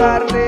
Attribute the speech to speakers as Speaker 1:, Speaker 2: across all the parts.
Speaker 1: barrera.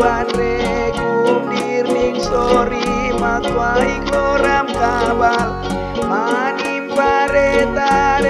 Speaker 1: warregum dirning sorry matwai koram kabal manim paretare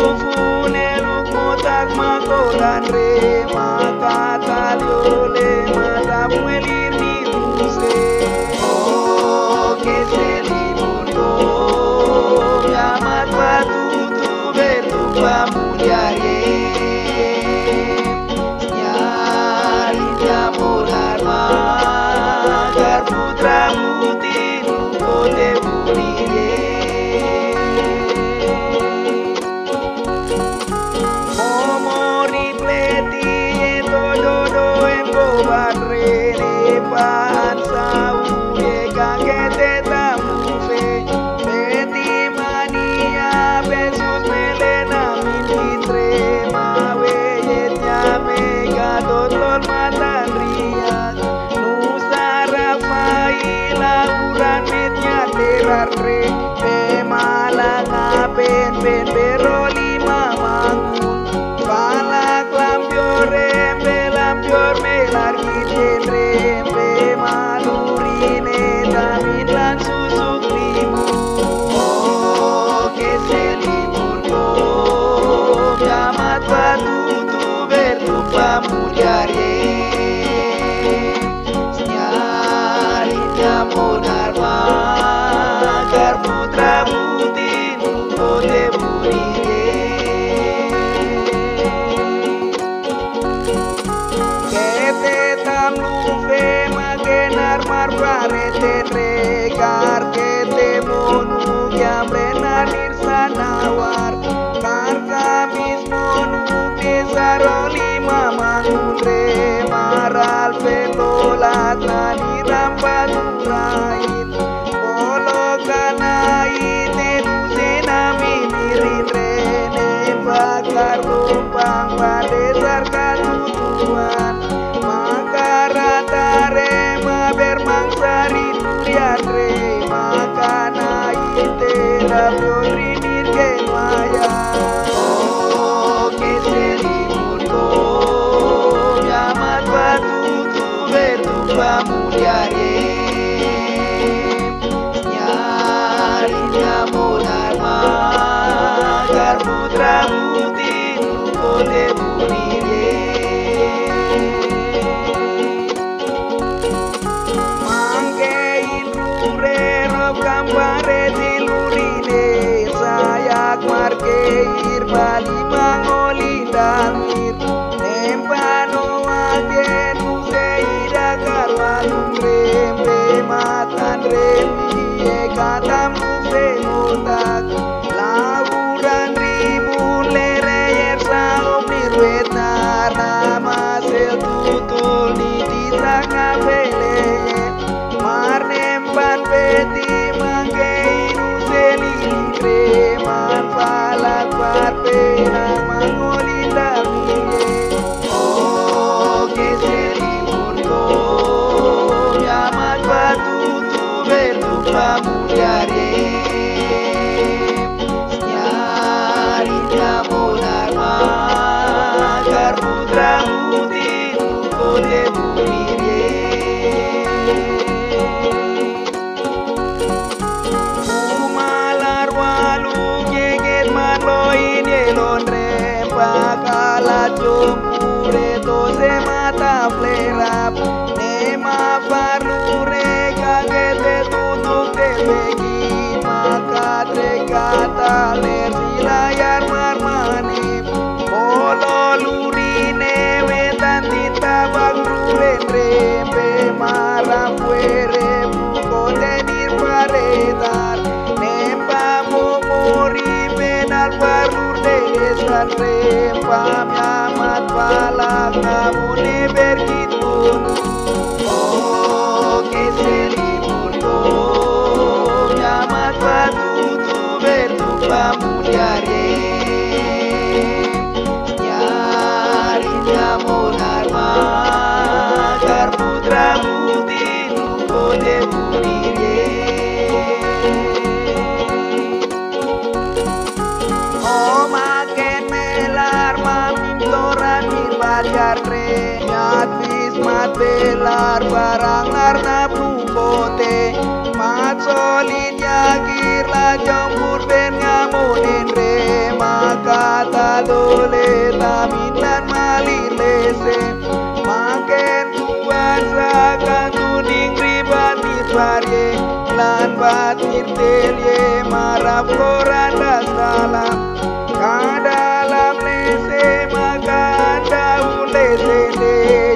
Speaker 1: Tufune lukutak makolan re makataliole carretera. ากานิรำบรรไร rim pam nyamat palak oh kisini tirtel mara flora da kada lam se maganda se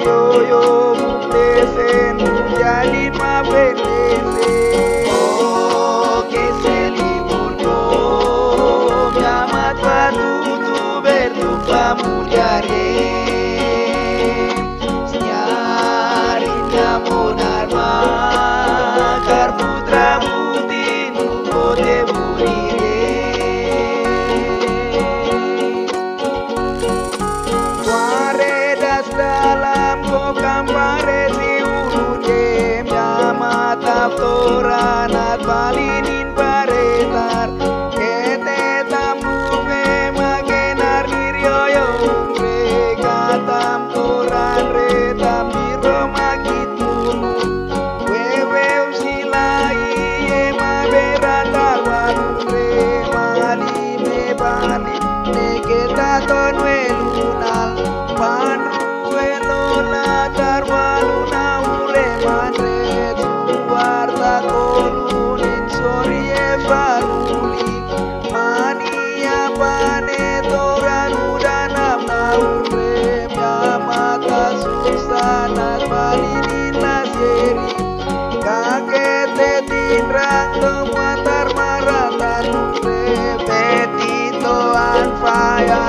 Speaker 1: yo yo ule se ma bele se oh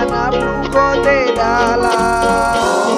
Speaker 1: Ana brujo de la...